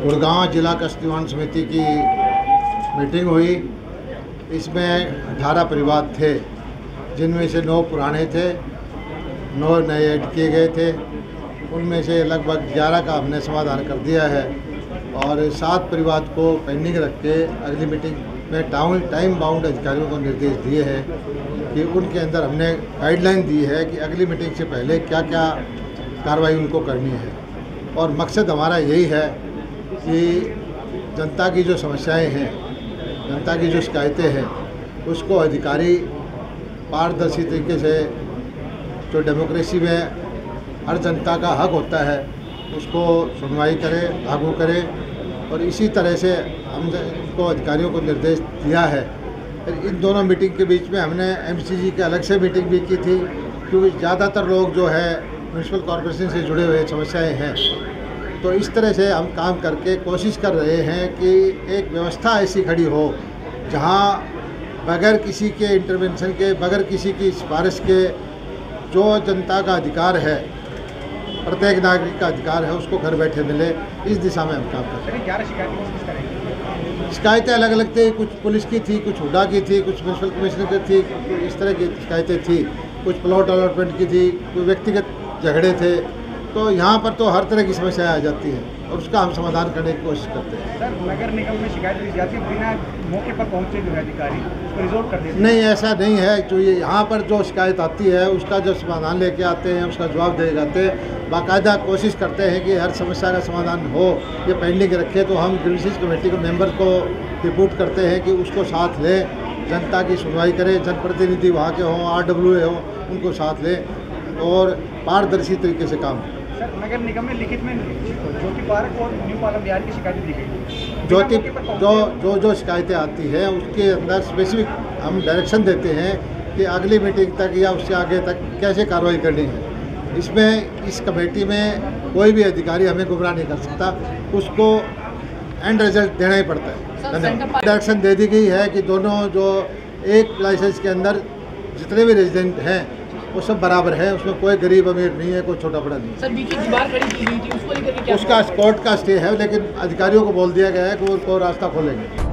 गुड़गांव जिला कष्टवान समिति की मीटिंग हुई। इसमें अठारह परिवार थे, जिनमें से नौ पुराने थे, नौ नए ऐड किए गए थे। उनमें से लगभग ग्यारह का हमने समाधान कर दिया है और सात परिवार को पेंडिंग रख के अगली मीटिंग में टाउन, टाइम बाउंड अधिकारियों को निर्देश दिए हैं कि उनके अंदर हमने गाइडलाइन दी है कि अगली मीटिंग से पहले क्या क्या कार्रवाई उनको करनी है। और मकसद हमारा यही है कि जनता की जो समस्याएँ हैं, जनता की जो शिकायतें हैं, उसको अधिकारी पारदर्शी तरीके से जो डेमोक्रेसी में हर जनता का हक होता है, उसको सुनवाई करें, लागू करें। और इसी तरह से हम को अधिकारियों को निर्देश दिया है। इन दोनों मीटिंग के बीच में हमने एमसीजी के अलग से मीटिंग भी की थी, क्योंकि ज़्यादातर लोग जो है म्यूनसिपल कॉरपोरेशन से जुड़े हुए समस्याएँ हैं। तो इस तरह से हम काम करके कोशिश कर रहे हैं कि एक व्यवस्था ऐसी खड़ी हो जहाँ बगैर किसी के इंटरवेंशन के बगैर किसी की सिफारिश के जो जनता का अधिकार है प्रत्येक नागरिक का अधिकार है उसको घर बैठे मिले। इस दिशा में हम काम कर रहे हैं। शिकायतें अलग अलग थी कुछ पुलिस की थी कुछ हुडा की थी कुछ म्यूनसिपल कमिश्नर की थी इस तरह की शिकायतें थी। कुछ प्लॉट अलॉटमेंट की थी कोई व्यक्तिगत झगड़े थे तो यहाँ पर तो हर तरह की समस्याएँ आ जाती हैं और उसका हम समाधान करने की कोशिश करते हैं। सर नगर निगम में शिकायत दी जाती है बिना मौके पर पहुँचे जो है अधिकारी उसको रिजोल्व कर देते नहीं ऐसा नहीं है जो ये यहाँ पर जो शिकायत आती है उसका जो समाधान लेके आते हैं उसका जवाब दे जाते हैं। बाकायदा कोशिश करते हैं कि हर समस्या का समाधान हो ये पेंडिंग रखे तो हम ग्रीसिस कमेटी के मेंबर को रिपोर्ट करते हैं कि उसको साथ लें जनता की सुनवाई करें जनप्रतिनिधि वहाँ के हों आर हों उनको साथ लें। और पारदर्शी तरीके से काम। करें सर नगर निगम में लिखित में ज्योति पार्क और न्यू पालम बिहार की शिकायतें दी गई। ज्योति जो जो जो शिकायतें आती हैं उसके अंदर स्पेसिफिक हम डायरेक्शन देते हैं कि अगली मीटिंग तक या उससे आगे तक कैसे कार्रवाई करनी है। इसमें इस कमेटी में कोई भी अधिकारी हमें गुमराह नहीं कर सकता। उसको एंड रिज़ल्ट देना ही पड़ता है। धन्यवाद। डायरेक्शन दे दी गई है कि दोनों जो एक लाइसेंस के अंदर जितने भी रेजिडेंट हैं वो सब बराबर है उसमें कोई गरीब अमीर नहीं है कोई छोटा बड़ा नहीं सर बीच में दीवार खड़ी की गई थी उसको लेकर क्या उसका कोर्ट का स्टे है लेकिन अधिकारियों को बोल दिया गया है कि वो उसको रास्ता खोलेंगे।